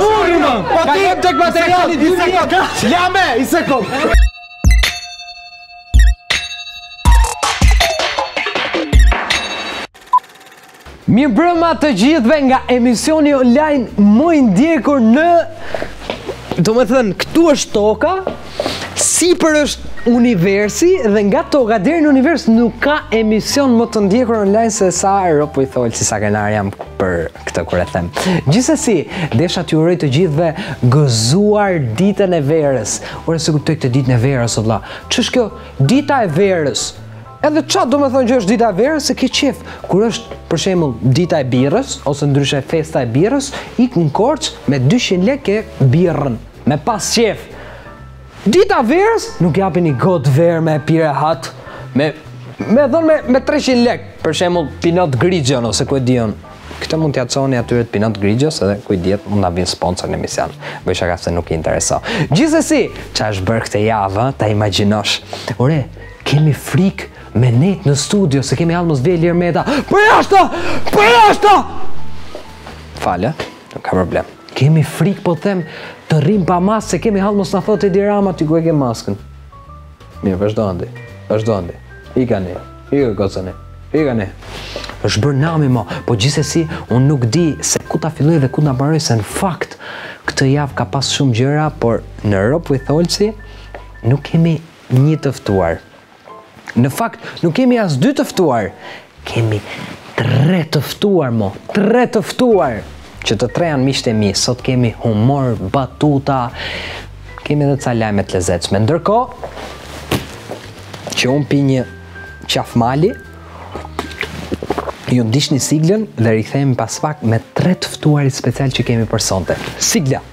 Burrë! Po ti jam tek materiali një sekond. Jam me një sekond. Mirëmbrëma të gjithve nga emisioni online më i ndjekur në domethënë, këtu është toka, sipër është universi dhe nga toka deri në univers nuk ka emision më të ndjekur online se sa Rropuli. Thuaj sa krenar jam për këtë kur e them. Gjithsesi, desha t'ju uroj të gjithëve gëzuar ditën e verës. Ore s'e kuptoj këtë ditën e verës o vëlla. Ç'është kjo dita e verës? Edhe ça domethënë që është dita e verës se ke qef Kur është për shembull dita e birrës Ose ndryshe festa e birrës Ik në Korçë me 200 lekë birrën Me pas qef Dita e verës nuk japin një gotë verë me pi rehat, me me dhonë me me 300 lek, për shembull Pinot Grigio ose ku e di un. Këtë mund t'ja çoni atyre të Pinot Grigios edhe ku i dihet mund na vijnë sponsor në emision. Bëj shaka se nuk i intereso. Gjithsesi, ça është bërë këtë javë, ta imagjinosh. Ore, kemi frikë me nejt në studio se kemi ardhur mos vje Ilir Meta. Përjashtë! Përjashtë! Falë. Nuk ka problem. Kemi frikë po them të rrim pa maskë se kemi hall mos na thotë Edi Rama ti ku e ke maskën. Mirë, vazhdo Andi. Vazhdo Andi. I kanë. I kanë gocën. I kanë. Është bërë nami mo, po gjithsesi unë nuk di se ku ta filloj dhe ku ta mbaroj se në fakt këtë javë ka pas shumë gjëra, por në Ropuj Tholci nuk kemi një të ftuar. Në fakt, nuk kemi as dy të ftuar, kemi tre të ftuar mo, tre të ftuar, që të tre janë miqtë e mi, sot kemi humor, batuta, kemi edhe ca lajme të lezetshme. Ndërkohë që unë pi një Qafmali, ju ndiqni siglën dhe rikthehemi pas pak me tre të ftuarit special që kemi për sonte. Sigla!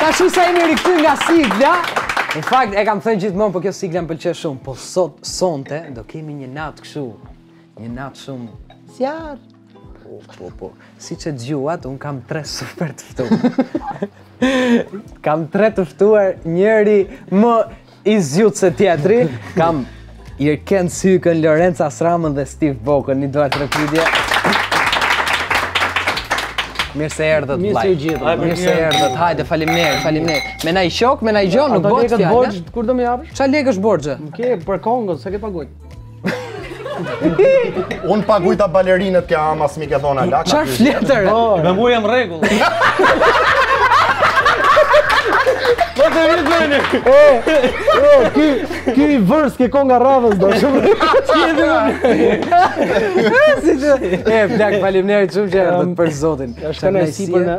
Tashi sa jemi rikthy nga sigla Në fakt e kam thënë gjithmonë po kjo sigla më pëlqen shumë Po sot, sonte, do kemi një natë kështu Një natë shumë Zjarr Po, po, po Siç e dëgjuat, unë kam tre super të ftu Kam tre të ftuar njëri më I zgjutë se tjetri, kam Irkenc Hykën, Lorenc Hasramën dhe Stiv Bokën, një duartrokitje. Mirë se erdhët, Mirë se ju gjetëm. Mirë se erdhët. Hajde, faleminderit, faleminderit. Me naj shok, me naj gjo, nuk bëhet fjalë. Ato lekët borxh, kur do më japësh? Çfarë lekësh borxhe? Nuk ke për Kongo, s'e ke paguajtur. Unë paguj balerinët kja ama s'mi ke thona laka Ça flet? Me mu jam rregull Po të vitë me një O, o, ki, ki i verës ke konga radhës do shumë Ki e dhe Si që E, plak, faleminderit shumë që e rëndët për zotin Shka në e si për në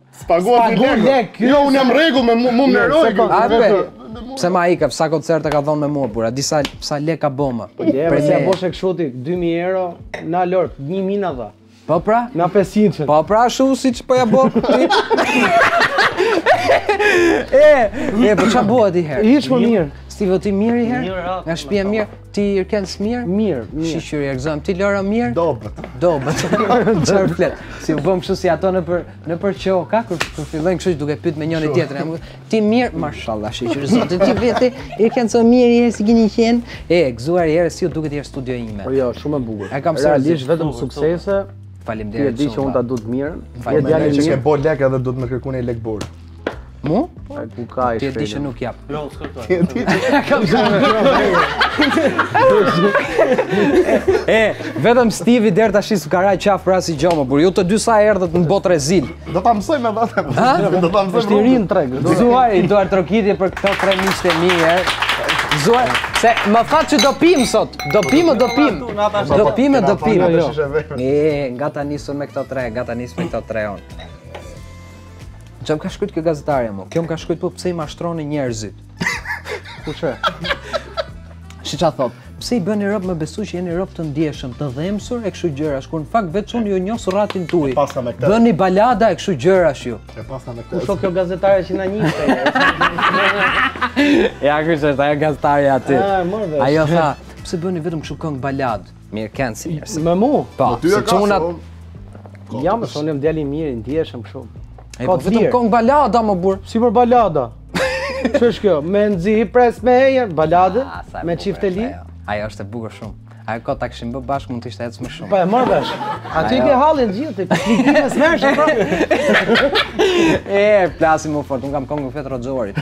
S'paguaj me lek. lek. Jo, unë jam rregull me mua, rregull. Pse more sa koncerte ka dhënë me mua burrë, di sa sa lek ka bërë. Po je, po ja bosh kshu ti 2000 euro na Lor 1000 mi dha. Po pra? Na 500. Po pra ashtu siç po ja bë ti. E, e, po çfarë bëhet njëherë? Hiç më mirë. Stiv ti mirë njëherë? Nga shtëpia mirë. Ti Irkenc mirë? Mirë, mirë. Shyqyr Zotit, ti Lora mirë? Dobët. Dobët. Çfarë flet? Si u bëm kështu si ato nëpër nëpër qoka kur kur fillojnë kështu duke pyet me njëri tjetrin. Ti mirë, mashallah, shyqyr Zotit. Ti vete Irkenc mirë, njëherë si keni qenë. E, gëzuar njëherë si ju duket njëherë studio ime. Po jo, shumë e bukur. E kam realisht vetëm suksese. Faleminderit. Ti e di që unë ta do të mirën. Faleminderit që ke bo lek edhe do të më kërkoni lek borxh. Mu? Po, ku ka i shpejtë? Ti e di që nuk jap. Jo, s'ka të Ti e di që nuk jap. E, vetëm Stivi deri tashi s'më ka ra n'qafë për asigjo, por ju të dy sa erdhët në botë rezil. Do të mësoj me dhate. Ha? Do të mësoj me rinë tregë. Gëzuar, duartrokitje për këto tre miqtë e mi, e. Gëzuar, se në fakt që do pimë sot. Do pimë, do pimë. Do pimë, do pimë. E, nga ta nisur me këto tre, nga ta nisur me këto tre unë. Ça më ka shkrujt kjo gazetarja mu? Kjo më ka shkrujt po pse i mashtroni njerëzit? Kush? Shi ça thot, pse i bëni robt me besu që jeni rob të ndjeshëm, të dhemshur e kështu gjërash kur, në fakt veç unë jua njoh surratin tuj, bëni balada e kështu gjërash ju. E paska me këtë. Kush o kjo gazetare që na njeh e. Ja ku është ajo gazetare aty. Ah, ajo tha, pse bëni vetëm kështu këngë baladë? Mirë kenë si njerëz. Me mu. Po, po ty e ka. Ja mo se unë jam djalë i mirë, ndjeshëm shumë. E po vetëm kong balada mo burrë. Si për balada. Ç'është kjo? Me nxi pres me herë balada ah, me çifteli. Ajo është e bukur shumë. Ajo po ta kishim bë bashkë mund të ishte ecë më shumë. Po e marr bashkë. Aty ke hallin gjithë, ti ti më smersh apo? E flasim më fort, un kam kongën vet Rroxhorit.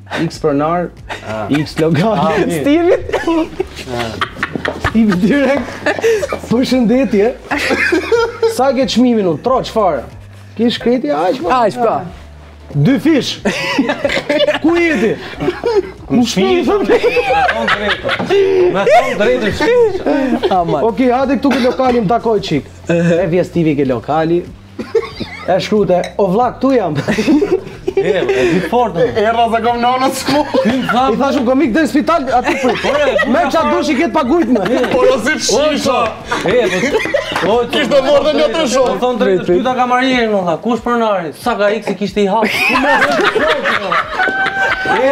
X pronar, ah. X lokal, ah, Stivi. Ah. Stivi direkt. Përshëndetje. Sa ke çmimin, o tro çfarë? Ke shkretë aq po. Aq po. Dyfish. Ku je ti? Ke shpia? Na thon drejtë. Na thon drejtë. Aman. Okej, hajde këtu ke lokali më tako çik. E vjen Stivi ke lokali. E shkurtër, o vla këtu jam. E, e di fort. E rrashë sa kom në anës ku. Ti tha. I thashë kom ik në spital aty po. Me ça do i ket paguajt më. Po jo si shisha. E, po. O, ti do mor të njotë shumë. Po thon drejt, ty ta kamarieri më tha. Kush pronari? Sa ka ik se kishte i hap. E,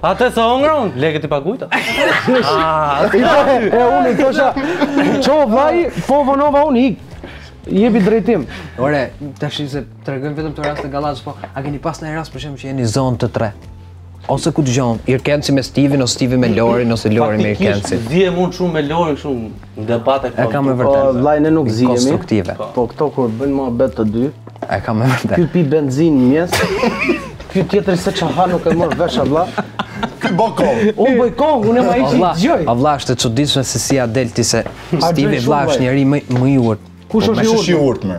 A të s'hongra unë, lekët i pagujta. Ah, I po, e unë i thosha, qo vaj, po vonova unë, ik. Jepi drejtim. Ore, tash se tregojmë vetëm të raste gallatë, po a keni pas ndonjë rast për shemb që jeni zon të tre? Ose ku dëgjon, Irkenci me Stivin ose Stivi me Lorin ose Lori me Irkencin. Faktikisht, Zihem unë shumë me Lorin shumë. Debate konstruktive. E kam me vërtet. Po vllai ne nuk zihemi. Konstruktive. Po. po këto kur bëjnë muhabet të dy. E kam me vërtet. Ky pi benzinë mjes. Ky tjetër se ça ha nuk e morr vesh vlla. Ky bë kong. Unë bëj kong, unë më shi dëgjoj. A vlla është e çuditshme se si ia del ti se Stivi vlla është njeriu më i urtë. Kush po, është i urtë?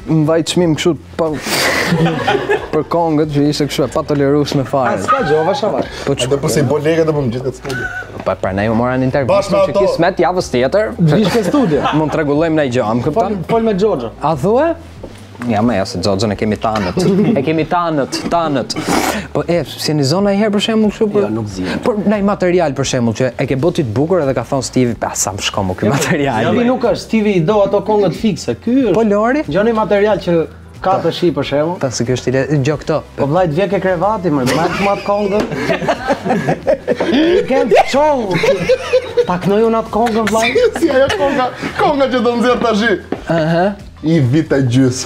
Më vajti çmim kështu pa për kongët që ishte kështu e patolerushme fare. Sa jo vash vash. Po çka po se bolega do po më gjithë studio. Pa pra ne ju morëm në intervistë që kismet javës tjetër. Vish ke studio. Mund të rregullojmë naj gjë, më kupton? Po fol me Xhoxhon. A thua? Ja më ja se Xhoxhon e kemi tanët. E kemi tanët, tanët. Po e S'jeni zon naj herë për shembull kështu për. Jo, nuk zi. Por naj material për shembull që e ke bo ti të bukur edhe ka thon Stivi, pa sa më shkon më ky material. Stivi nuk është, Stivi i do ato kongët fikse. Ky është. Po Lori? Gjo naj material që ka tashi për shembull. Po se ky është një gjo këto. Po vllai të vjen ke krevati më, më atë kongën. Edhe çon. Ta knoj unë atë kongën vllai. Si ajo konga, konga që do nxjerr tash. Aha. Një vit e gjys.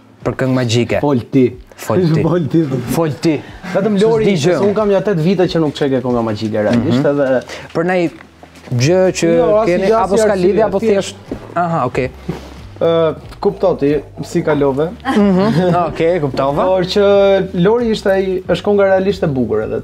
Për këngë magjike. Fol ti. Fol ti. Fol ti. Fol ti. Vetëm Lori, se un kam nja 8 vite që nuk shoh ke konga magjike realisht mhm. edhe për naj gjë që jo, keni apo ska lidhje apo thjesht. Aha, okay. Ë, kupton ti si kalove. Mhm. Okej, kuptova. Por që Lori ishte ai, është konga realisht e bukur edhe.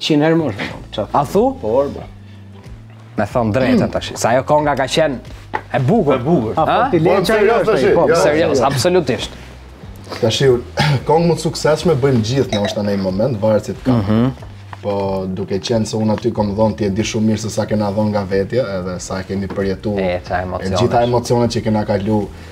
Qin herë më shumë. Po, A thu? Po, orë, bro. Me thonë drejtën tashi. Se ajo konga ka qenë e bukur. E bukur. A, po, t'i lenë çajo është Po, serios, absolutisht. Tashi, kongë mund t'suksesshme bëjmë gjithë në është në një moment, varet si të kap. Mhm. Po, duke qenë se unë aty kom dhonë, ti e di shumë mirë se sa kena dhonë nga vetja, edhe sa kemi përjetu. E, gjitha emocionet. E gjitha emocionet që kena kalu.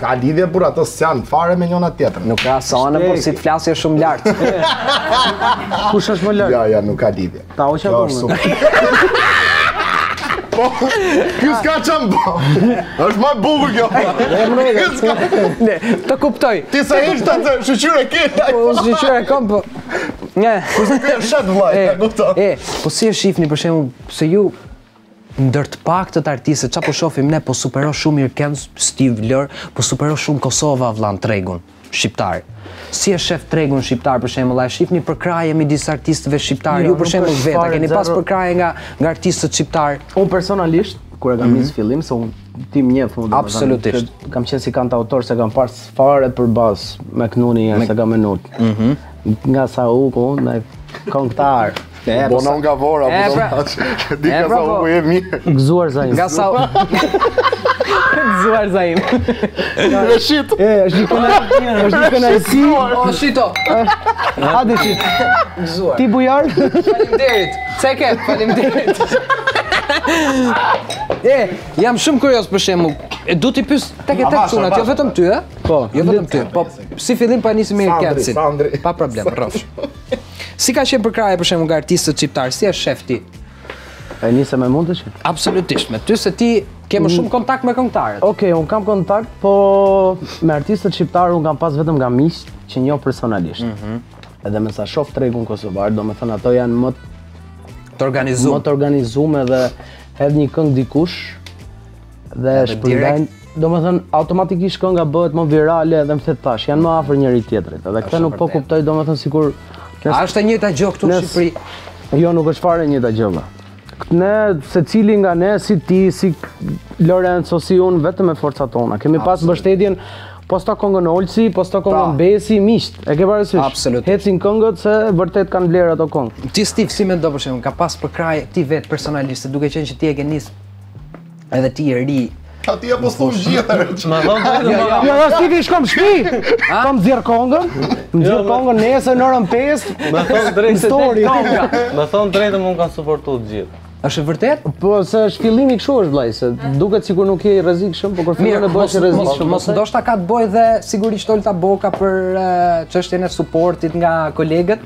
Ka lidhje por ato s'jan fare me njëna-tjetrën. Nuk ka sa anë por s'do të flasësh shumë lart. Kush është më lart? Ja, ja, nuk ka lidhje. Ta hoqa po. Po. Ky s'ka ça më bo. Është më bukur kjo. Ne, të kuptoj. Ti sa hiç ta shqyr ke. Po shyqyr kam po. Ne. Kush e shet vllai, e kupton. E, po si e shihni për shembull se ju Ndër të paktët artiste ça po shofim ne po suporton shum mir Kenc Stiv Lor po suporton shum Kosova vlla tregun shqiptar si e shef tregun shqiptar për shembull a e shifni përkrahje midis artistëve shqiptar ju jo, për shembull vet a keni pas përkrahje nga nga artistët shqiptar un personalisht kur e kam nis mhm. fillim se un them një fund absolutisht kam qenë si kantautor se kam pas fare parasysh me knu ja se kam menut mhm. nga sa u po un me kongtar Po po na nga Vora, po do të thotë. Di ka sa u je mirë. Gëzuar Zaim. Nga sa Gëzuar Zaim. Në shit. E, është një këna, është një kënaqësi. O, shito. Ha dhe shit. Gëzuar. Ti Bujar. Faleminderit. Çeke, faleminderit. E, jam shumë kurios për shembull. E du t'i pys tek tek çunat, jo vetëm ty, e? Po, jo vetëm ty. Po, si fillim po e nisim me Kencin. Pa problem, rrofsh. Si ka qenë përkrahja për shembull nga artistët shqiptarë, si e shef ti? E nise me mu dmth? Absolutisht, me ty se ti ke mm. shumë kontakt me këngëtarët. Okej, okay, unë kam kontakt, po me artistët shqiptarë unë kam pas vetëm nga miqt që njoh personalisht. Mm -hmm. Edhe me sa shof tregun kosovar, do me thënë ato janë më të organizume. Më të organizume edhe hedh një këngë dikush, dhe shpërndajnë domethënë automatikisht kënga bëhet më virale dhe me thënë tash janë më afër njëri tjetrit dhe këtë nuk po kuptoj domethënë sikur a është e njëjta gjë këtu në Shqipëri jo nuk është fare e njëjta gjë ne secili nga ne si ti si Lorenzo si un vetëm me forca tona kemi pas mbështetjen poston këngën Olsi, poston këngën pra. Besi, miqt. E ke parasysh? Absolutisht. Ecin këngët se vërtet kanë vlerë ato këngë. Ti Steve si mendon për shembull, ka pas përkrahje ti vet personalisht, duke qenë që ti e ke nis Edhe ti i ri. Ka ti apo kshu gjithë. Ma vao. Jo, jo, jo, jo, ti shkon n'shpi. Kam nxjerr kongën. Më jo, nxjerr kongën nesër në orën 5. Me thon drejt se konga. Me thon drejt më kanë suportuar të gjithë. Është vërtet? Po se është fillimi kështu është vllai, se duket sikur nuk je i rrezikshëm, por kur fillon të bëhesh i rrezikshëm, mos ndoshta ka të bëjë dhe sigurisht Olta Boka për çështjen e suportit nga kolegët,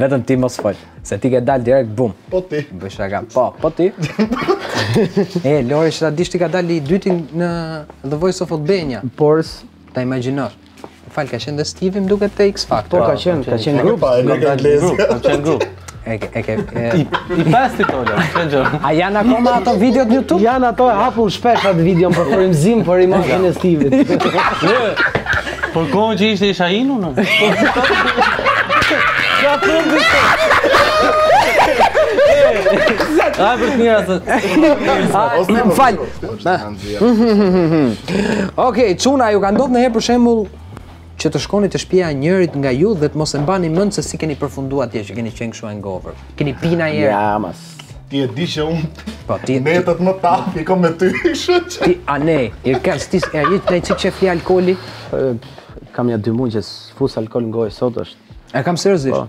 Vetëm ti mos fol, se ti ke dal direkt bum. Po ti. Bëj shaka. Po, po ti. e Lori që ta dish ti ka dal i dyti në The Voice of Albania. Pra ta imagjinosh. Fal ka qenë dhe Steve më duket te X Factor. Po ka qenë, ka qenë grup, ka qenë grup. Ka qenë grup. E ke e ke e... I pas ti to la, çfarë? A janë akoma ato videot në YouTube? Janë ato e hap un shpesh atë videon për frymzim për imazhin e Stevit. Por kohën që ishte isha inu në? Ja të të të A për të njëra të Më falj Oke, çuna ju ka ndodh nëherë për shembull që të shkoni te shpia e njërit nga ju dhe të mos e mbani mend se si keni përfunduar atje që keni qenë kështu hangover. Keni pi naiherë. Ja, mas. Ti e di që unë po, ti, netët më tap i kom me ty kështu që... Ti, a ne, i ka stis, e i të nejtë që pi alkol? Kam nja dy muj që s'fus alkol në gojë, sot është. E ke seriozisht? Po.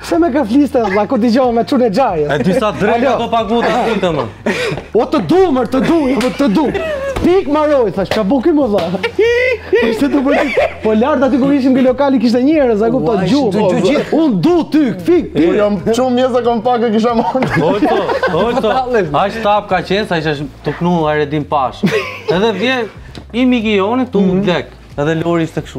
Se me ka fliste, laj ku t'i dëgjohë me qune gjajës. E disa drejnë do pagu të flite, më. O të du, mërë, të du, unë të du. Pik maroi, thash, ça buke më dha. Po ishte tu bërtit, po lart aty ku ishim ke lokali kishte njerëz, a kupton, n'gjumë. Po, po, unë du ty, fik, ty. Kur jam çu mjesit e kom pak e kisha marrë. Ojto, ojto, ai tap ka qenë, sa ishte tu knu Vendim pash. Edhe vjen Migi joni, tu më mm. dek. Edhe Lori ishte këshu.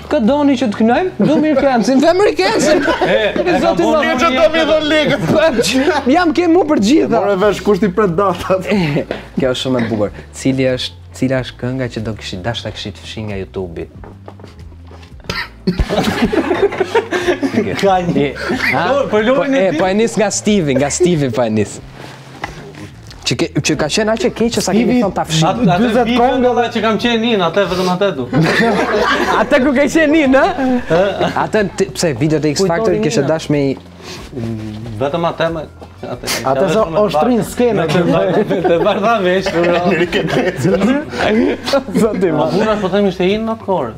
Kë doni që të kënojmë? Do mirë Irkencin dhe merre Irkencin! E, e, ka bo një që do mirë dhe ligët! Jam ke mu për gjitha! More vesh, kush t'i pret datat? Kjo është shumë e bukur. Cili është, cila është kënga që do kishit dash ta kishit fshi nga Youtube-i? Ka një... Po, po, po e nis nga Stevi, nga Stevi po e nis. Që, ke, që ka qenë aq e keqe sa kemi thënë ta fshijmë. Atë video që kam qenë nin, atë vetëm atë du. Atë ku ke qenë nin, ë? atë psh video te X Factor kisha dash me vetëm atë më atë. Atë që osht shtri n'skenë. Të bardha vesh. Zotim. Po puna po them ishte in në kohë.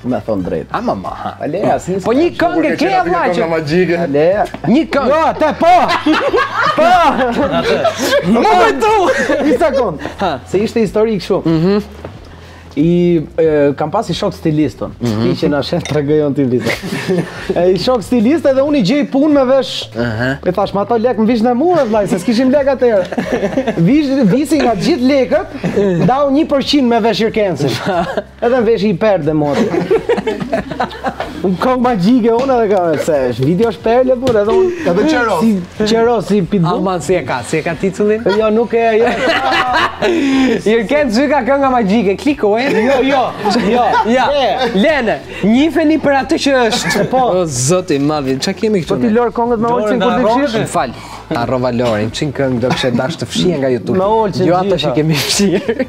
Me thonë drejtë. Ama ma, ha. Ale, asë një Po një këngë e ke vla që... Ale, një këngë. Jo, te po! Po! Më këtu! Një sekund. Se ishte historik shumë. Mhm. I kam pasi shok stilistën, mm -hmm. që na ishte tregu te viza. Ai shok stilist edhe unë i gjej punë me vesh. Ëh. Uh -huh. I thash, "Ma ato lek më vish në mua vllai, se s'kishim lek atëherë." Vish, vishi nga gjithë lekët, ndau 1% me vesh Irkencin. Edhe më vesh si perde motër. Unë kam magjike unë edhe kam se është video është perlë po edhe unë edhe qero si qero si pitbull. Aman si e ka, si e ka titullin? Jo, nuk e jo. Irkenc Hyka kënga magjike, klikoje. Jo, jo. Jo. Ja. Lëre, njifeni për atë që është. Po. O zot i madh, çka kemi këtu? Po ti Lor këngët me Olsin kur t'i fshish? Fal. Harrova Lorin, cilën këngë do kishte dash të fshijë nga YouTube. Jo ato që kemi fshirë.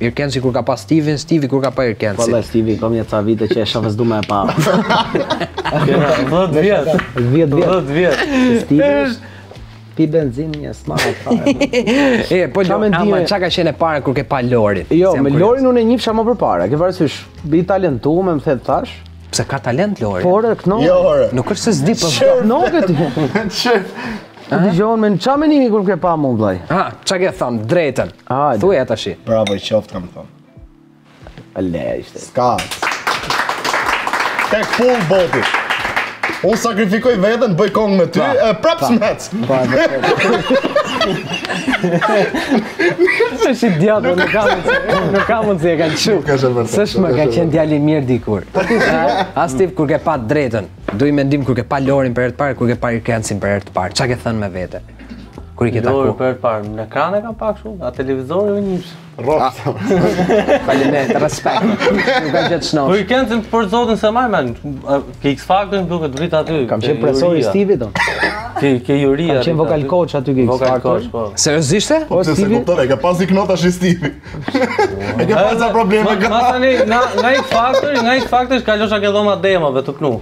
Irkenci kur ka pa Stevin, Stevi kur ka pa Irkenci. Valla Stevi, kam një ca vite që e shoh s'du me e pa. 10 vjet. 10 vjet. 10 vjet. Stevi është pi benzin një smart fare. e, po jo, ama çka ka qenë para kur ke pa Lorin? Jo, me Lorin unë e njihsha më përpara. Ke parasysh, i talentuam, me thënë thash. Pse ka talent Lori? Po, këno. Jo, nuk është se s'di po. Nuk e di. Të dëgjohen më ça menimi kur ke pa mu vlla? Ha, ça ke thënë, drejtën. Hajde. Thuje tashi. Bravo i qoftë kam thënë. Ale, ishte. Ska. Tek full boti. Unë sakrifikoj veten, bëj kongë me ty, e prapë s'më ec. Pa, pa, pa. Shë djatë, nuk ka mundë se, nuk ka mundë se e kanë që. Se shumë ka qenë djalë i mirë dikur. As ti kur ke pa Drejtën. Du i mendim kur ke pa Lorin për herë të parë, kur ke pa Kencin për herë të parë. Çka ke thënë me vete? Kur i ke taku? Lorin për herë të parë, në ekran e kam pa kështu, a televizor i njësh. Rroft. Faleminderit, respekt. Nuk ka gjë të shnosh. Ku kemi qenë për zotin s'e maj mend, ke X Factor duket aty. Kam qenë profesor i Steve-it do. Ti ke juria. Kam qenë vokal coach aty ke X Factor. Po. Seriozisht? Po, po Steve. Ai ka pasi knota shi Steve. E ke pas sa probleme ka? Ma tani, nga, nga X Factori, nga X Factori, kalojsha ke dhoma demove të knu.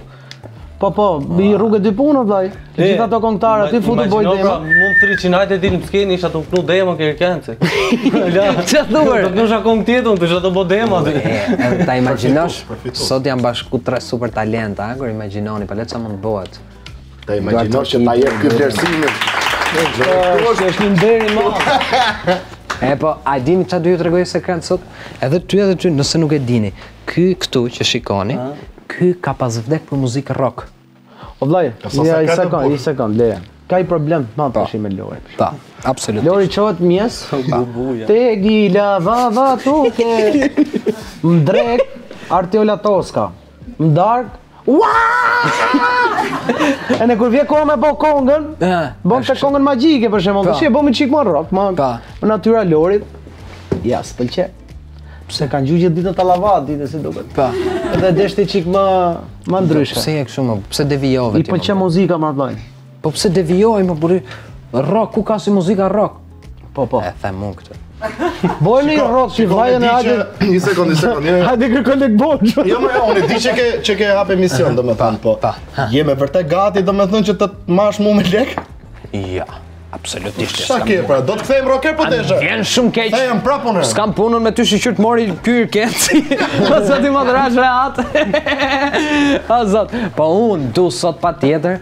Po, po, i rrugë dy punë, vlla. Të gjithë ata kongtarë, ti futu boj demo. Pra, mund të rritë që najtë e ti në skenë, isha të knu demo ke Kenci. Ça thu? Të knojsha kongë tjetër, të isha të bo demo. Ta imagjinosh, sot janë bashku tre super talenta, kur imagjinoni, pa le ça mund të bëhet. Ta imagjinosh që ta jep ky vlerësimin. Është është një nder i madh. E po, a dini çfarë do ju tregoj sekret sot? Edhe ty edhe ty, nëse nuk e dini. Ky këtu që shikoni, ky ka pas vdek për muzikë rock. O vllai, ja i sekond, i sekond, leje. Ka i problem të madh po. tash me Lorin. Po, absolutisht. Lori çohet mjes. Po. Tallava tu ke. M'drekë Artiola Toska. Më darkë. Ene kur vjen koha me bo kongën, bo atë kongën magjike për shembull, që e bomë i çikë ma rock, ma natyra Lorit, jo, s'i pëlqen. Pse ka ngju gjithë ditën tallavatë, ditë si duket. Pa. Dhe deshti çikë më, më ndryshe. Pse kështu më, pse devijove ti më? I pëlqen muzika më rëdojnë. Po pse devijove, mo burrë, rock, ku ka si muzika rock? Po, po. E them unë këtë. Bojni rock si vajën e ajë. Një sekond, një sekond. Hajde ke koleg bosh. Jo, më jo, unë e di që ke që ke hap emision, domethënë po. Ta. Je me je vërtet gati domethënë që të marrsh mua me lek? Ja. Absolutisht. Sa ka pra, do të kthejmë rocker po desh. Jan shumë keq. Sa jam prapë unë. S'kam punën me ty se qysh mori ky Kenci. Po sa ti më dhrash rehat. Ha zot. Po un du sot patjetër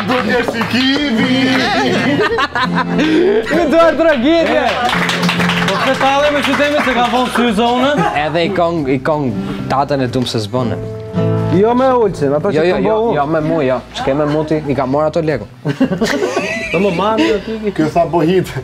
Burger si Stivi! Këtë duar tragjedi! Po të tallemi se ka vonë syzonë? Edhe i kong, i kong tatën e dum se s'bon. Jo me ulqin, ato jo, që jo, të jo, bëhu. Jo, me mu, jo. Që ke me muti, i ka marrë ato lekë. Të më marrë në tiki. Kjo sa po hitë.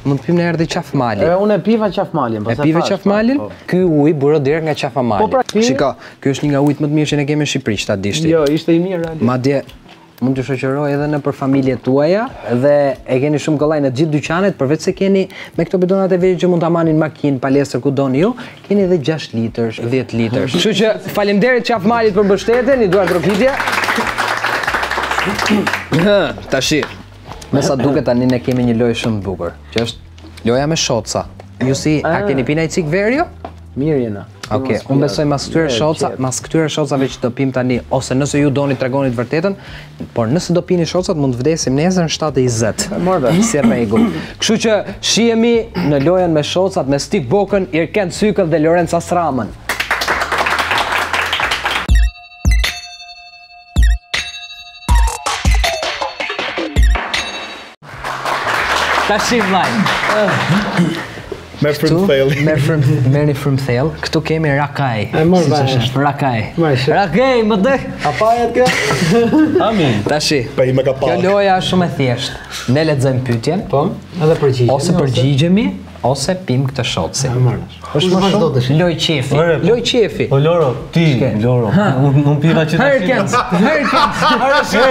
Mund të pim se erdhi Qafshtama. E, unë e piva Qafshtamën. Po e pive Qafshtamën? Po. Ky uj buron direkt nga Qafshtama. Po pra, pi... Shiko, ky është një nga ujët më të mirë që ne kemi në Shqipëri, që ta dish ti. Jo, ishte i mirë, realisht. Madje, mund t'ju shoqërojë edhe nëpër familjet tuaja dhe e keni shumë kollaj në gjithë dyqanet, përveçse keni me këto bidonat e vegjël që mund ta mbani n'makinë, palestër, ku doni ju, keni edhe 6 litërsh, 10 litërsh. Kështu që falemderit Qafshtamës për mbështetjen, një duartrokitje. Tashi, Me sa duket tani ne kemi një lojë shumë të bukur, që është loja me shotsa. Ju si, a keni pi një çik verë jo? Mirë jena. Ok, unë besoj mas këtyre shotsa, mas këtyre shotsave që të pim tani, ose nëse ju doni tregoni t'vërtetën, por nëse do pini shotsat, mund të vdesim nesër në 7.20. Mor vlla. Si rregull. Kështu që shihemi në lojën me shotsat, me Stiv Bokën, Irkenc Hykën dhe Lorenc Hasramën. Tashi vllai. Merr frymë thellë. Merr frymë, merrni frymë thellë. Këtu kemi raki. E mor vaje. Raki. Raki, më dhe. A pa e kjo? Amin. Tashi. Pa i më ka pa. Kjo loja është shumë e thjeshtë. Ne lexojmë pyetjen. Po. Edhe përgjigjemi. Ose përgjigjemi. Ose pim këtë shotsin. Është më shumë lojë qejfi. Lojë qejfi. Po Loro, ti, Loro. Unë nuk piva që të shimë. Irkenc, Irkenc. Hara shë,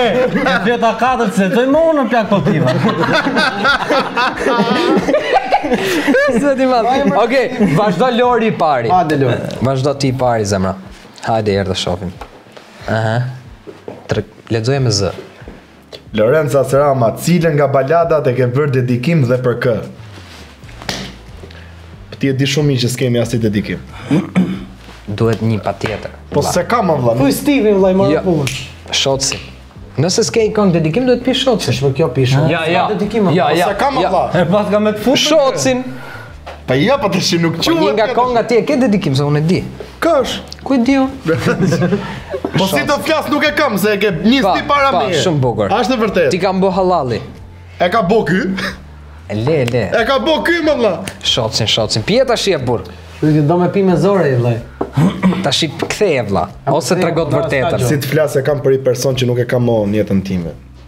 e pjeta katër të setojnë, më unë në plak po piva. Së ti madhë. Oke, vazhdon Lori i pari. Hajde Lori. Vazhdo ti i pari, zemra. Hajde, jërë të shofim. Aha. Lexoje me zë. Lorenc Hasrama, cilën nga baladat e ke bërë dedikim dhe për kë? Po ti e di shumë mirë që s'kemi asnjë dedikim. Duhet një patjetër. Po vlla. S'e kam më vëlla. Thuj Stivit vëllai marrë Jo. punë. Shotsi. Nëse s'ke një këngë dedikim duhet pi shotsi. Ç'është më kjo pishë? Ja, ja. Dedikim. Ja, Po ja. S'e kam më ja. vëlla. E pas ka me të futur. Shotsin. Po jo, po tash nuk Po një quhet. nga kjo. këngat ti e ke dedikim se unë e di. Kush është? Ku e di Po si të flas nuk e kam se e ke nis ti para me. Po, shumë bukur. Është vërtet. Ti kam bë hallall. E ka bë ky? E le, e le. E ka bë ky mo vlla. Shotsin, shotsin. Pije tashi burrë. Nuk do me pi me zor ej vllai. Tashi ktheje vlla. Ose trego të vërtetën. Si të flas e kam për një person që nuk e kam më në jetën time.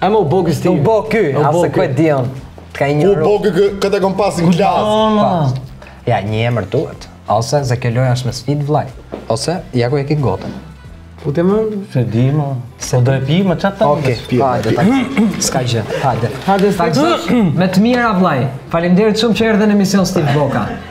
A më u bo kështu? U bo ky, a se ku e di un. Të ka rëndësi. U bo ky, këtë e kom pas në klasë. Ja, një emër duhet. Ose, se kjo loja është me sfidë vllai. Ose, ja ku e ke gotën. Po të më? S'e di më. Se do e pi më qatë të Oke, hajde, ta Ska gjë, hajde. Hajde, ta Me të mira, vllai. Faleminderit shumë që erdhe në emision Stiv Boka.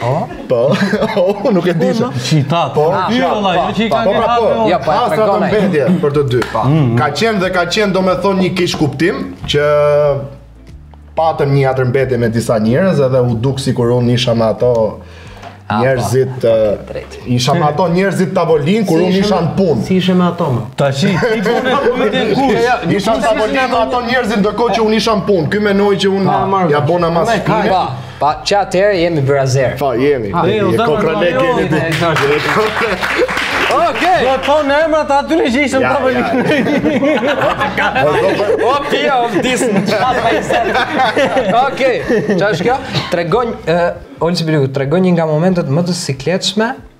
Po. Po. Oh, nuk e di. Çita. Po, ti jo, valla, jo që i kanë dhënë. Po, po. Ja, po. Ka sa të mbetje për të dy. Po. Mm, mm. Ka qenë dhe ka qenë domethënë një keqkuptim që patëm një atë mbetje me disa njerëz edhe u duk sikur unë isha me ato ah, njerëzit po, eh, isha me ato njerëzit tavolinë kur unë isha në punë. Si ishe me ato më? Tash ti po me kujtën kush? Isha në tavolinë me ato njerëzit ndërkohë që unë isha në punë. Ky mendoi që unë ia bona mas. Po, që atëherë jemi brazer. Po, jemi. Ha, e, e, kokra le keni dhe. Ok. Do të thonë emrat aty në gjishëm të bëni. O ti o dis. Ok. Çfarë është kjo? Trego ë Olsi Bylyku, trego një nga momentet më të sikletshme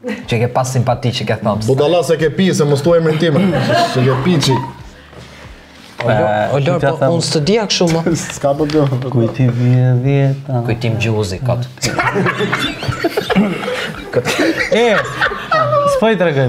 Që ke pas simpati që ke thonë. Budalla s'e ke pi, se më stu emrin tim. Që ke pi që. O Lor, po unë s'të dija kështu më. Ska po do. Kujti vje vjeta. Kujtim gjuzi, kot. E, s'po i tregoj.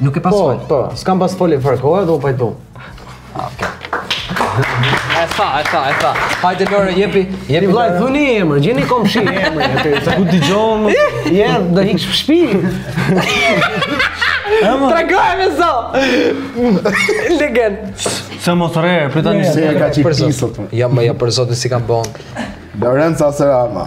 Nuk e pas po, fol. Po, s'kam pas fol e farkoja dhe u pajtu. Okej. E sa, e sa, e sa. Hajde Lore, jepi, jepi vlla, thuj një emër, gjeni komshi emrin aty. Sa ku dëgjon? Je, do iksh në shtëpi. Tregoje me zo. Legen. Sa më thre, për tani se e ka çipisur. Ja, më ja për zotin si kam bën. Lorenzo Serama.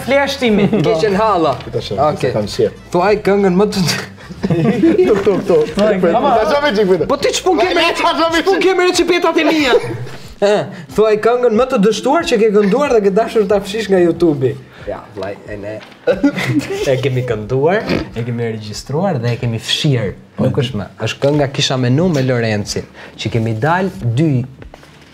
Fleshtimi. Keqen halla. Këta shëmë, okay. këta kam shqep. Tu aj këngën më të... Tuk, tuk, tuk. Po, po, po ti që pun kemë reqi, që pun kemë reqi petat e mija. Thuaj këngën më të dështuar që ke kënduar dhe ke dashur ta fshish nga Youtube-i. Ja, vlla, e ne. E kemi kënduar, e kemi regjistruar dhe e kemi fshirë. Po, nuk është më. është kënga kisha menu me Lorencin, që kemi dalë dy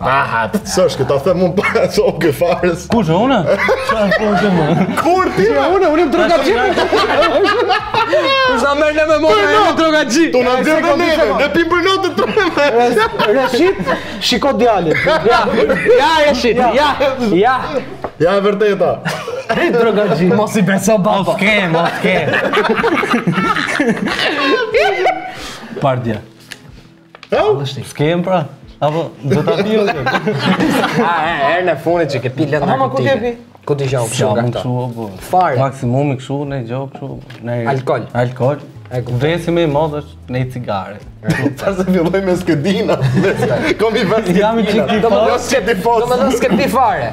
Aha, të cësh, këta the mund pa e qo ke farës. Kush e une? Qa e po të më? Kur ti me une, une droga gjimë. Kush da mërë në me mërë, e në droga gjimë. Tu në dhe dhe neve, në pim për në të treme. Reshit, shiko djallit. Ja, ja, Reshit, ja. Ja, ja, e vërteta. Hey, droga gjimë. Mos i beso baba. Mos ke, mos ke. Pardja. Allështi. S'kem pra. Apo do ta pi unë. A, e, herën e fundit që ke pi lëndë narkotike. Ama ku ke pi? Kur ti gjë kështu nga këta? Fare. Maksimumi kështu, ndonjë gjë kështu. Ne... Alkool. Alkool. E ku vesi më i madh është një cigare. Ta se filloj me skedina. Komi vesi. Jam i qikti fare. Do më do skedina. Do më do skedina fare.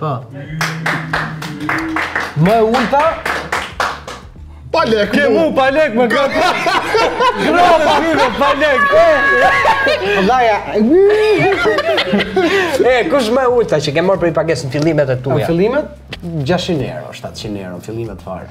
Po. Më e ulëta? Pa lek, ke mu, pa lek, më ka pa. Gra, pa lek, pa lek. Vallaj. E, kush më e ulëta që ke marrë për një pagesë në fillimet e tuja? Në fillimet, 600 euro, 700 euro, në fillimet fare.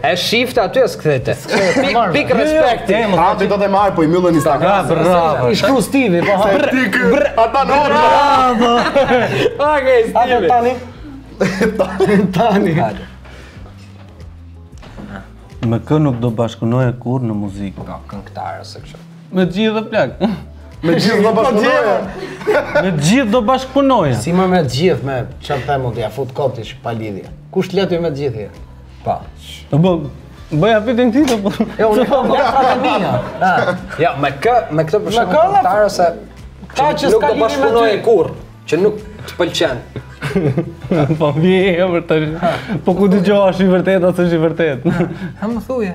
E sheh aty e s'kthehet. Pik, pik respekti. Jo, jo, jo, Hapi do të marrë, po i mbyllën Instagram. Bravo, bravo. I shkru stili, po ha. Brr, ata në orë. Bravo. Ok, stili. Ata tani. Tani. Tani. Me kë nuk do bashkëpunoje kurrë në muzikë? Po, këngëtarë, ose kështu. Me të gjithë ore plak. Me gjithë do bashkëpunoja. Me gjithë do bashkëpunoja. Si më me gjithë me çfarë them unë, ja fut kot ish pa lidhje. Kush leti me gjithë? Pa. Të bë Bëja fitin ti të bërë. Jo, unë po bëja akademia. Ja, me kë, me këtë për shembull këngëtarë se ka që nuk do bashkëpunoje kurrë, që nuk të pëlqen. Po vjen e vërtetë. Po ku dëgjove është e vërtetë ose s'është e vërtetë? Hë ma thuaj.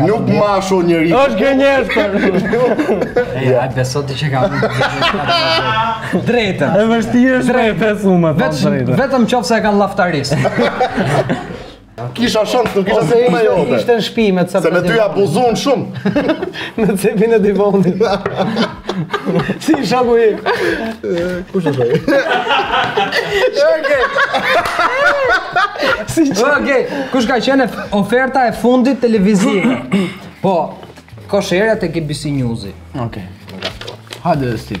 Nuk më ashtu njëri është gënjeshtër E, a beso të që ka më Drejtën E vështirë është me e besu më të drejtën Vetëm qopë se e kanë llahtaris Kisha shëndë, nuk kisha se e me jote Ishte në shpi me cepin Se me ty abuzon shumë Me cepin e divanit Si i shoku i? Kush e thoi? Shoku. Si që... Ok, kush ka qenë oferta e fundit televizive? po, Kosherja te ABC News-i. Ok. Hajde dhe si.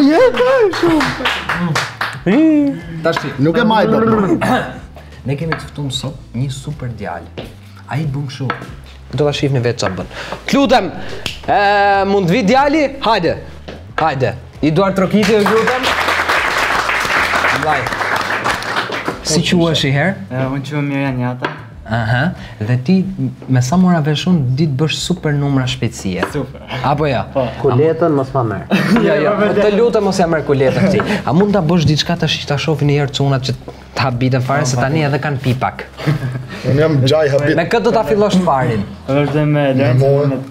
Je ka shumë. Tash ti. Nuk e maj dot. Ne kemi të ftuar sot një super djalë. Ai bën kështu. Do ta shihni vetë çfarë bën. T'lutem, ë mund të vi djali? Hajde. Hajde. Një duartrokitje ju lutem. Vllai. Si quhesh një herë? Unë quhem Mirjan Jata. Aha, dhe ti me sa mora vesh unë di të bësh super numra shpejtësie. Super. Apo jo? Po. Kuletën mos ma merr. Jo, jo, të lutem mos ja merr kuletën ti. A mund ta bësh diçka tash ta shohin një herë çunat që të habiten fare po, se tani edhe kanë pi pak. Unë jam gjaj habit. Me këtë do ta fillosh fare. Është me lëndë.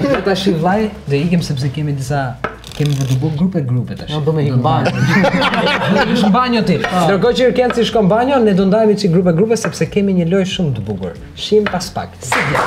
Ja tashi vllai dhe ikim sepse kemi disa kemi për të bërë grupe grupe tash. Do me ik n'banjo. Është banjo ti. Ah. Ndërkohë që Erkenci shkon n'banjo, ne do ndajemi si grupe grupe sepse kemi një lojë shumë të bukur. Shihemi pas pak. Si ja.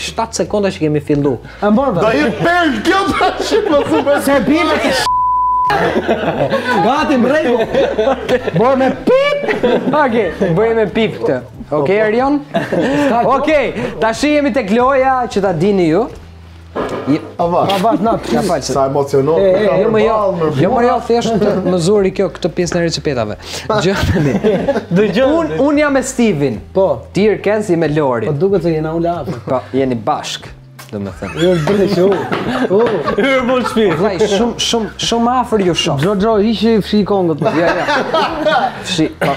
7 sekonda që kemi fillu. E mbarë dhe. Da i perl kjo të atë që më thumë me se bime të shë. Gati më rejko. Bërë me pip. Oke, bërë me pip këtë. Oke, Erion? Oke, tashi jemi të kloja që ta dini ju. Avash. Pa vash nat, na fal. Sa emocionon. E, e, jo më jo. Jo më jo, thjesht të më zuri kjo këtë pjesë në recepetave. Gjëni. Do gjë. Un jam me Steven. Po. Ti Erkensi me Lori. Po duket se jena ula. Po, jeni bashk. Domethënë. Jo, bëre që u. U. Jo, më shpi. Vaj, shumë, shumë, shumë afër ju shumë. Gjo, gjo, ishi fshi i kongët. Ja, ja. Fshi, pa,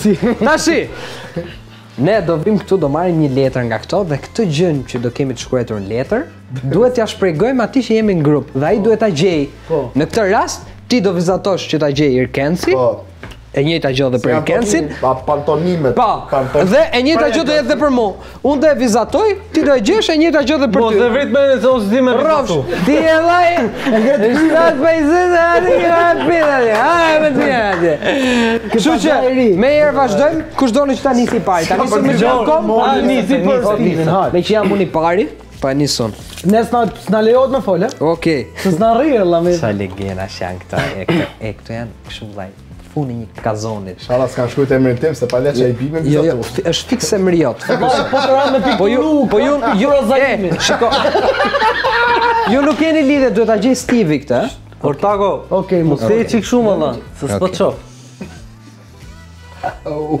Si? Tashi! Ne do vim këtu, do marrim një letër nga këto dhe këtë gjën që do kemi të shkruajtur në letër, duhet t'ia shpregojmë atij që jemi në grup dhe ai duhet t'a gjej. Po. Në këtë rast, ti do vizatosh që ta gjej Irkensi, po. e njëjta gjë dhe për Irkensin. Pa pantomimet. Pa, po. dhe e njëjta gjë do jetë dhe për mu. Unë do e vizatoj, ti do e gjesh e njëjta gjë dhe për ty. Mos e vrit me në të s'di me vizatu. Ti e laj, e këtë kërkat për i zëtë, a ti e laj për i zëtë, a e me të një atje. Kështu që, meherë vazhdojmë, kush doni që ta nisi i pari, ta nisi me që janë kom, a nisi për i zëtë. Meqë jam unë i pari, pa e nison. Ne s'na lejohet me fole. Okej. Se s'na rrë, la me. Sa legjena që janë këta, e këtu janë shumë lajtë. funi një kazoni. Shalla s'kan shkruajt emrin tim se pa le çaj bime mbi jo, jo, ato. Është fiks emri jot. Po po, po të ramë pikë. Po ju, po ju, ju rozalimi. Shiko. Ju nuk jeni lidhe, duhet ta gjej Stivi këtë. Ortako. Okej, mos e çik shumë valla, se s'po çop. Oh.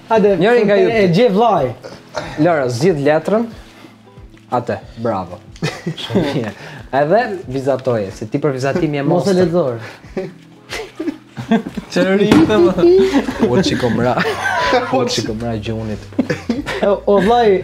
Hajde, njëri nga ju. E gje vllai. Lora, zgjidh letrën. Atë, bravo. Shumë mirë. Edhe vizatoje, se ti për vizatim je mos. Mos e lexor. Çerri të më. O çikomra. O çikomra gjonit. O vllai,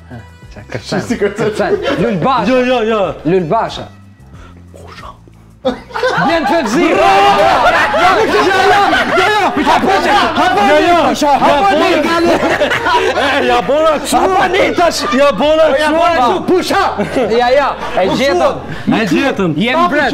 Kërcen, kërcen, lule basha Jo, jo, jo Lule basha Kusha Vjen të fëtëzi Ja bona çu. Ja bona çu. Ja bona çu. Pusha. Ja ja. E gjetëm. E gjetëm. Jam mbret.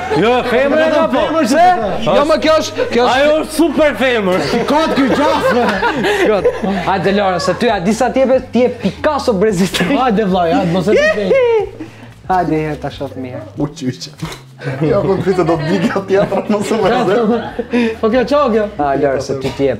Jo, e femër e ka po. Pse? Jo, më kjo është, kjo është. Ajo është super femër. Kot ky gjaf. Kot. Hajde Lora, se ty a disa ti je ti je Picasso i brezit. Hajde vllai, ha mos e di. Hajde her ta shoh mirë. U çyçë. Jo, po ti të do të di kjo tjetër, mos e vëre. Po kjo çogë. Ha Lora, se ti ti e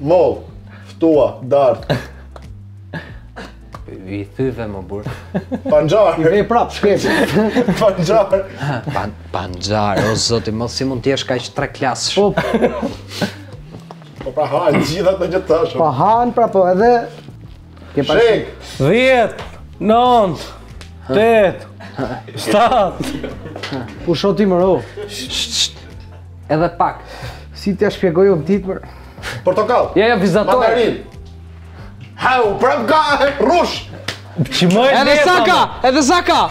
Moll, ftua, dardh. I thyve më burrë. Panxhar. I vej prap, shkretë. Panxhar. Pan, panxhar, o zoti, mo, si mund t'jesh kaq tre klasë. Po, po pra hajnë, gjithat në gjithë tashëm. Po hajnë, pra po edhe Ke pas shek. 10 9 8 7 Po shoh timer-in. Edhe pak. Si t'ja shpjegoj unë ditë më. Portokall. Ja ja vizatoj. Mandarin. Ha, prap ka rrush. Çimoj. Edhe sa ka, edhe sa ka.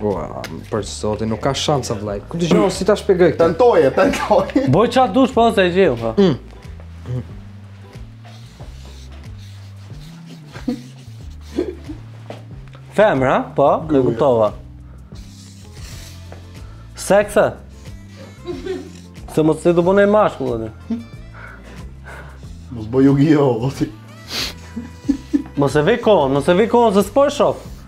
Ua, për zotin nuk ka shansa vllai. Ku dëgjon si ta shpjegoj këtë? Tentoje, tentoje. Boj ça dush po se e gjen po. Mm. Femra, po, e kuptova. Seksa. Se mos se do bënë mashkull atë. Mos bëj si gjo, o ti. Mos e vej kohën, mos e vej kohën se s'po e shoh.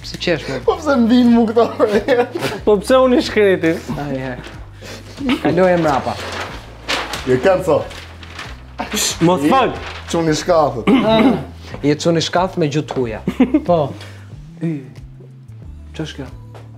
Pse qesh më? Po pse m'bin mu këto? Po pse unë i shkreti? Ai e. Kaloje mrapa. Je kanë so. Mo fag. Çun i shkathët. Je çun i shkath me gjuhët e huja. Po. Ç'është kjo?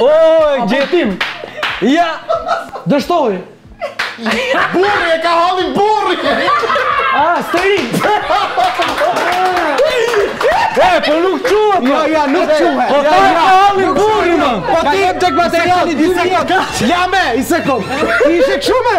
O, e gjetëm! Ja! Dështoj! Burri e ka hallin burri! A, së E, po nuk quhet! Jo, ja, nuk quhet! Po ta ka hallin burri, më! Po ti e të këtë materiali, disa këtë! Ja me, i se kom! Ti ishe qume!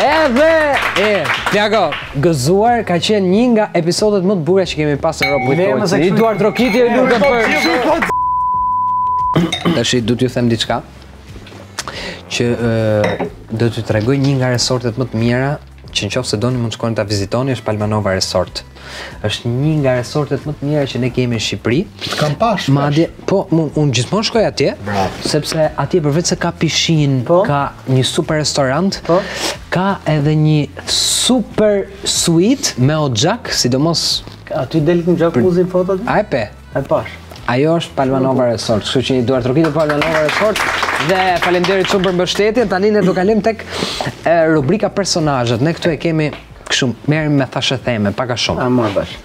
Edhe e Tiago, gëzuar ka qenë një nga episodet më të bukura që kemi pasur në Robot Talks. Ju duartrokitje ju lutem për. Tashi do t'ju them diçka që do t'ju tregoj një nga resortet më të mira që në qoftë se doni mund të shkoni ta vizitoni është Palmanova Resort. Është një nga resortet më të mira që ne kemi në Shqipëri. Të kam pash. Madje, po, un, un gjithmonë shkoj atje, Bravo. sepse atje përveç se ka pishin, po? ka një super restorant, po? ka edhe një super suite me oxhak, sidomos aty del në xhakuzi n'fotot. Ai pe, E pash. Ajo është Palmanova Resort, kështu që një duartrokitje Palmanova Resort dhe faleminderit shumë për mbështetjen. Tani ne do kalojmë tek rubrika personazhet. Ne këtu e kemi kështu merremi me thashetheme, pak a shumë. Amor bash.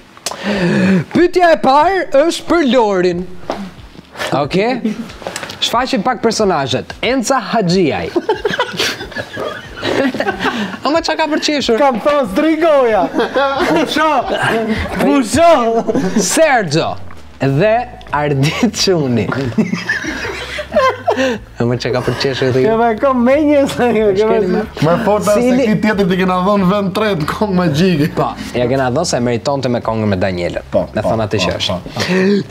Pyetja e parë është për Lorin. Okej. Okay? Shfaqim pak personazhet. Enca Haxhiaj. A më ça ka për qeshur? Kam thonë Stresi goja! Pusho! Pusho! Sergio! Dhe Ardit Çuni. E më ça ka për qesh e të ju. Këve kom me një së një. Më fort është se këtij tjetrit i kena dhonë vend tretë Kongë Magjike. Po, ja kena dhonë se meriton të me kongë me Danielën. Po, me po, thonë atë që po, është. Po,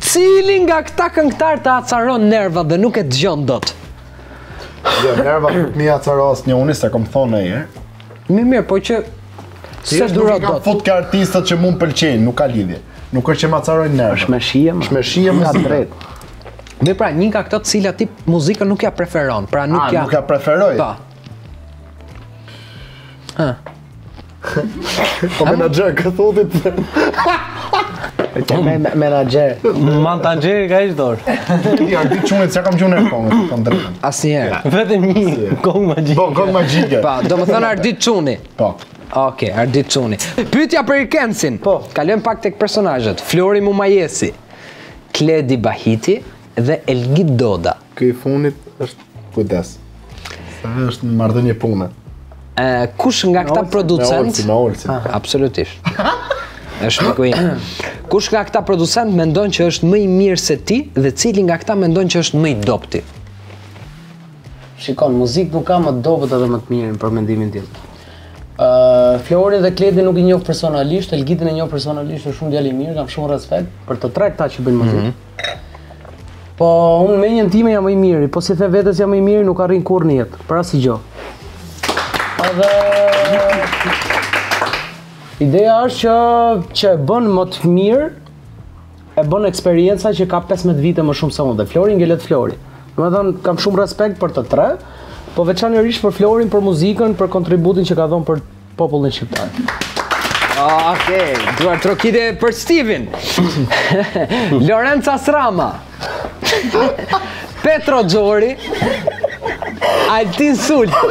Cili nga këta këngëtar të acaron nervat dhe nuk e dëgjon dot? Jo, nervat nuk m'i acaron asnjëri siç e kam thënë edhe një herë. Mirë mirë, po që... Se dura do të... Po ka artistë që s'më pëlqejnë, nuk ka lidhje. Nuk është që m'i acarojnë nervat. S'më shijon. S'më shijon si drejt. Mirë pra, një nga këta të cilët ti muzikën nuk ia preferon, pra nuk ia... A, nuk ia preferoj? Pa. Po. Ha. Po menaxher ka thotë. Ti me menaxher. Menaxher ka ish dor. Ardit Çunit s'i kam dëgjuar këngë, kam drejtë. Asnjëherë. Vetëm në Këngë Magjike. Po Këngë Magjike. Po, domethënë Ardit Çuni. Po. Ok, Ardit Çuni. Pyetja për Irkensin. Po. Kalojmë pak tek personazhet. Flori Mumajesi, Kledi Bahiti dhe Elgit Doda. Ky i fundit bëj kujdes. Se është në marrëdhënie pune. Ë kush nga këta producentë? Me Olsin, me Absolutisht. Është miku im. Kush nga këta producentë mendon që është më i mirë se ti dhe cili nga këta mendon që është më i dobëti? Shiko, në muzikë nuk ka më të dobët edhe më të mirën për mendimin tim. Ë uh, Florin dhe Kledin nuk i njoh personalisht, Elgitin e njoh personalisht, është shumë djalë i mirë, kam shumë respekt për të tre këta që bëjnë muzikë. Mm -hmm. Po, unë në mendjen time jam më i miri, po si the vetës jam më i miri, nuk arrin kurrë në jetë, pra asgjë. Edhe... Ideja është çfarë e bën më të mirë, e bën eksperienca që ka 15 vite më shumë se unë, dhe Flori ngelet Flori. Domethënë, kam shumë respekt për të tre, po veçanërisht për Florin, për muzikën, për kontributin që ka dhënë për popullin shqiptar. Oh, ok, duartrokitje për Stiven. Lorenc Hasrama. Petro Xhori. Altin Sulku.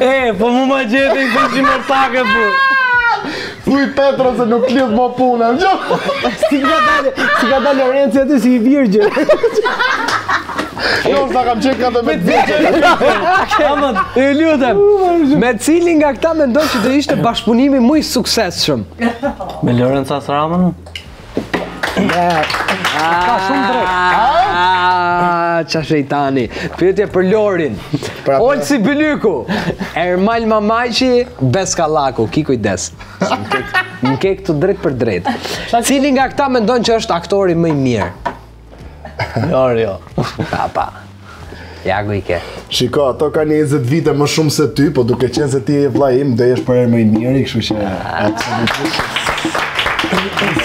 E, po mu ma gjeti, po si më takon, po. Thuj Petro se nuk lidh më puna. Si ka dalë, si ka dalë Lorenzo aty si i virgjër. Jo, sa kam qenë katërmbëdhjetë Aman, të lutem. Me cilin nga këta mendon që do ishte bashkëpunimi më i suksesshëm? Me Lorenc Hasramën? Ka shumë të drejtë. Ah, ça shejtani. Pyetje për Lorin. Pra, Olsi Bylyku. Ermal Mamaqi, Bes Kallaku, ki kujdes. Më ke këtu drejtpërdrejt. Cili nga këta mendon që është aktori më i mirë? Lor jo. Pa pa. Ja ku i ke. Shiko, ato kan 20 vite më shumë se ty, po duke qenë se ti je vllai im, do jesh për herë më i miri, kështu që absolutisht.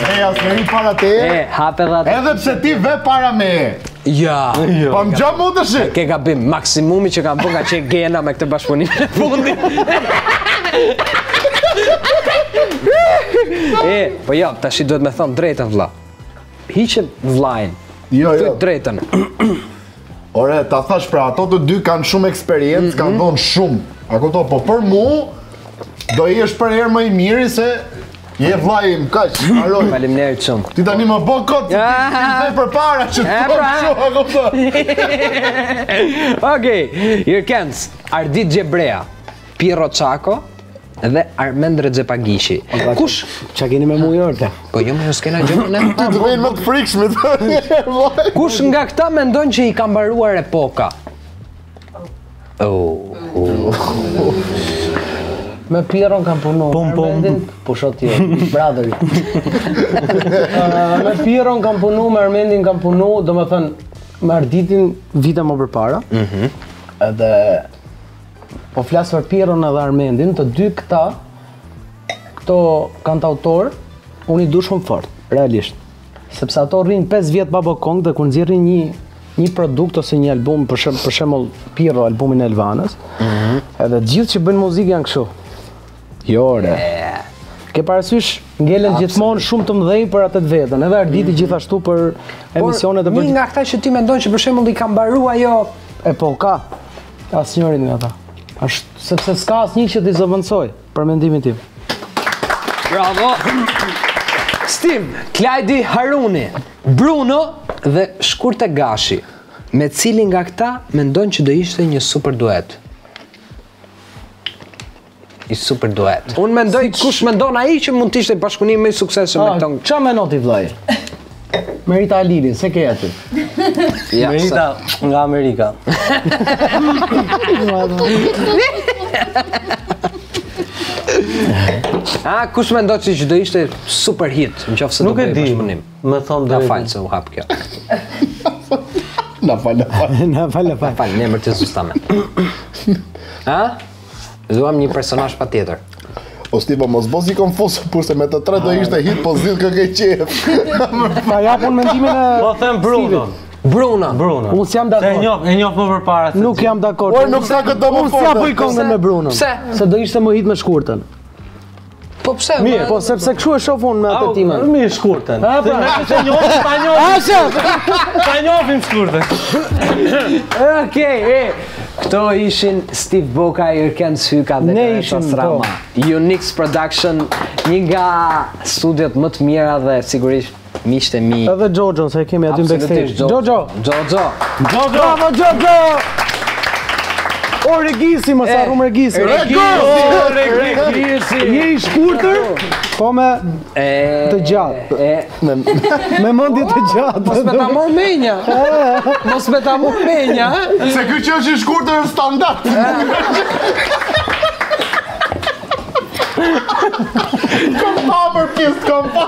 Se ja s'merr para te. E, hape dhe atë. Edhe pse ti ve para me. Ja. Jo, po më gjabë mund të shi. Ke gabim, maksimumi që kam bënë ka qenë Gena me këtë bashkëpunimin e fundit. e, po jo, tash i duhet me thonë drejtën vla. Hiqe vllajin. Jo, jo. drejtën. Ore, ta thash pra, ata të dy kanë shumë eksperiencë, mm -hmm. kanë dhonë shumë. A kupton? Po për mua do jesh për herë më i miri se Je vllai im, kaq, mbaroj. Faleminderit shumë. Ti tani më bë kot. Ti më bën përpara që të bëj shumë ato. Okej, Irkens, Ardit Gjebrea. Pirro Çako dhe Armend Rexhepagishi. Kush ça keni me mua ore? Po jo, më s'kena gjë me ty. Do vijn më të frikshme. Kush nga këta mendon që i ka mbaruar epoka? Oh. Me Pirron kam punuar. Pum pum. Po shoh ti, brother. Ah, me Pirron kam punuar, me Armendin kam punuar, domethënë me Arditin vite më përpara. Mhm. Edhe Po flas për Pirron edhe Armendin, të dy këta këto kantautor unë i du shumë fort, realisht. Sepse ato rrin 5 vjet pa bo kongë dhe kur nxjerrin një një produkt ose një album për shemb, për shembull Pirro albumin e Elvanës. Ëh. Mm -hmm. Edhe gjithë ça bëjnë muzikë janë kështu. Jo, re. Yeah. Ke parasysh ngelen gjithmonë shumë të mëdhej për atë të vetën, edhe Arditi mm -hmm. gjithashtu për emisionet e për... Por, një nga këta që ti mendon që për shembull i ka mbaruar ajo epoka, Asnjërit nga ta. Sepse s'ka asnjë që t'i zëvendësojë për mendimin tim. Bravo. Stine, Klajdi Haruni, Bruno dhe Shkurte Gashi. Me cilin nga këta mendon që do ishte një super duet? Një super duet. Unë mendoj se kush mendon ai që mund të ishte bashkëpunim më i suksesshëm me ah, këto. Ça mendon ti vllai? Merita Halilin, se ke aty. Ja, Merita nga Amerika. A kush mendon se do ishte super hit nëse do bëje bashkëpunim? Më thon do. Na fal se u hap kjo. Na fal, na fal. Na fal, na fal. Ne më të zustame. Ha? Duam një personazh patjetër. O Stiv po mos u bëj konfuz, se me të tre do ishte hit po zgjidh kë ke qef. Ta jap unë mendimin. E po them Bruno. Bruno. Bruno. Unë s'jam dakord. Se e njoh, e njoh më përpara se. Nuk jam dakord. Unë nuk sa këtë do më fort. Unë s'ja bëj këngën me Brunon. Pse? Se do ishte më hit me Shkurten. Po pse? Mirë, po sepse kshu e shoh unë me atë timin. Au, mirë shkurtën. Ha, pra, ne ta njohim, ta njohim. Asha, ta njohim shkurtën. Okej, e. Këto ishin Stivi Boka, Irkenc Hyka dhe ne ishim Rama. Po. Unix Production, një nga studiot më të mira dhe sigurisht Miqtë e mi. Edhe Jojo, se e kemi aty në backstage. Jojo. Jojo. Jojo. Bravo Jojo. O regjisi, mos harrum regjisi. Regjisi. Je i shkurtër? Po me mendje të gjatë. E me me mendje të gjatë. Mos me ta mor menja. Mos me ta mor menja. Se ky që është i shkurtër standard. Kom pa për pjesë, kom pa.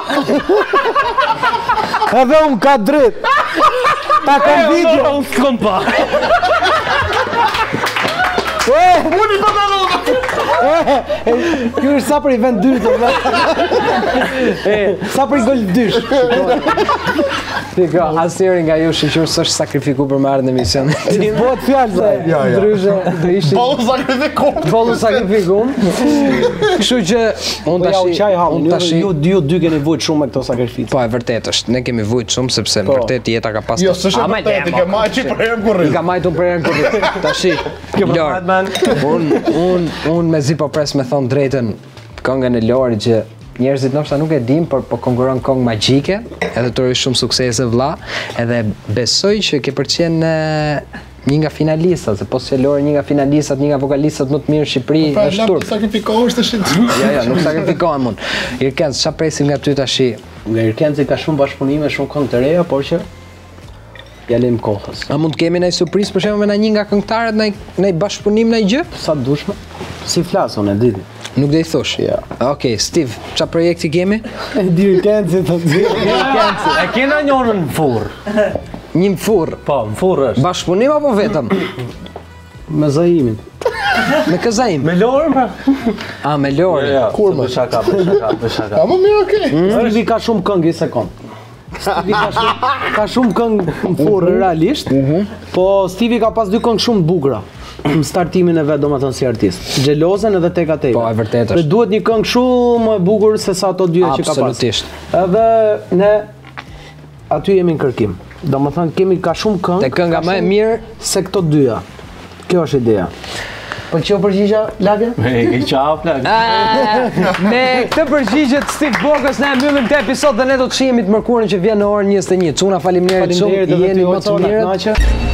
Edhe ai ka drejt. Ta kom video. Edhe unë kom pa. Unë i kom pa. Kjo është sa për i vend dysh. Sa për i gol dysh. Shiko, asnjëri nga ju shqyqyr s'është sakrifiku për me ardh në emision. Të jap fjalën se ja, ja. ndryshe do ishte Boll u sakrifiku. Boll u sakrifiku. Kështu që unë po tash çaj ha, unë tash ju dy ju dy keni vujt shumë me këto sakrifica. Po e vërtetë është, ne kemi vujt shumë sepse po. vërtet jeta ka pasur. Jo, s'është vërtet, ti ke marrë çi për herën kurrë. Ka marrë për herën kurrë. Tash. Kjo po Unë unë unë mezi po pres me thon të drejtën. Këngën e Lorit që njerëzit ndoshta nuk e dinë, por po konkurron te Kënga Magjike. Edhe të uroj shumë suksese vëlla, edhe besoj që ke për të qenë një nga finalistat, se po se Lori një nga finalistat, një nga vokalistat më të mirë në Shqipëri, po, pra, është turp. Po sakrifikohesh të shit. Jo, jo, nuk sakrifikohem unë. Irkenc, çfarë presim nga ty tash? Nga Irkenci ka shumë bashkëpunime, shumë këngë të reja, por që Ja lëm kohës. A mund të kemi naj surprizë për shembull me naj një nga këngëtarët, naj naj bashkëpunim, naj gjë? Sa të dush, mo? S'i flas, unë e di, di. Nuk do e thush? Ja. Yeah. Okej, okay, Stivi, ça projekti kemi? E di Irkenci të të të E kena njërën në furrë? Një në furrë? Po, në furrë është. Bashkëpunim apo vetëm? me Zaimin. Me kë Zaim? Me Lorin, pra? A, me Lorin. Ja, ja, Kur më? Për shaka, për shaka, për shaka. A, më mirë, okej. Okay. Mm. Stivi ka shumë këngë, një sekondë. Stivi ka shumë ka shumë këngë në furrë mhm. realisht. Mhm. Po Stivi ka pas dy këngë shumë të bukura në startimin e vet, domethënë si artist. Xhelozen edhe Teka Teka. Po, e vërtetë. Dhe duhet një këngë shumë më e bukur se sa ato dyja që ka pas. Absolutisht. Edhe ne aty jemi në kërkim. Domethënë kemi ka shumë këngë. Te kënga më e mirë se këto dyja. Kjo është ideja. Pëlqeu përgjigja, Lake? Më ke ça, plak. Me këtë përgjigje të Steve Bokës ne mbyllim këtë episod dhe ne do të shihemi të mërkurën që vjen në orën 21. Çuna faleminderit shumë, jeni më të mirët.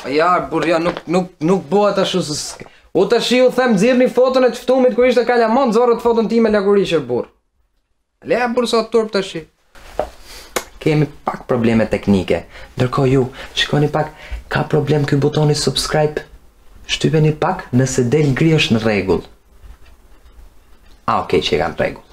A jo, burrë, jo, nuk, nuk, nuk bëhet ashtu se... O tashi ju them, nxirrni foton e të ftumit kur ishte kalama, nxorrët foton time lakuriq, burrë. Lëre, burrë, sa turp tashi. Kemi pak probleme teknike. Ndërkohë ju, shikoni pak, ka problem ky butoni subscribe. Shtypeni pak, nëse del gri është në rregull. A, okej, okay, që e kanë rregull.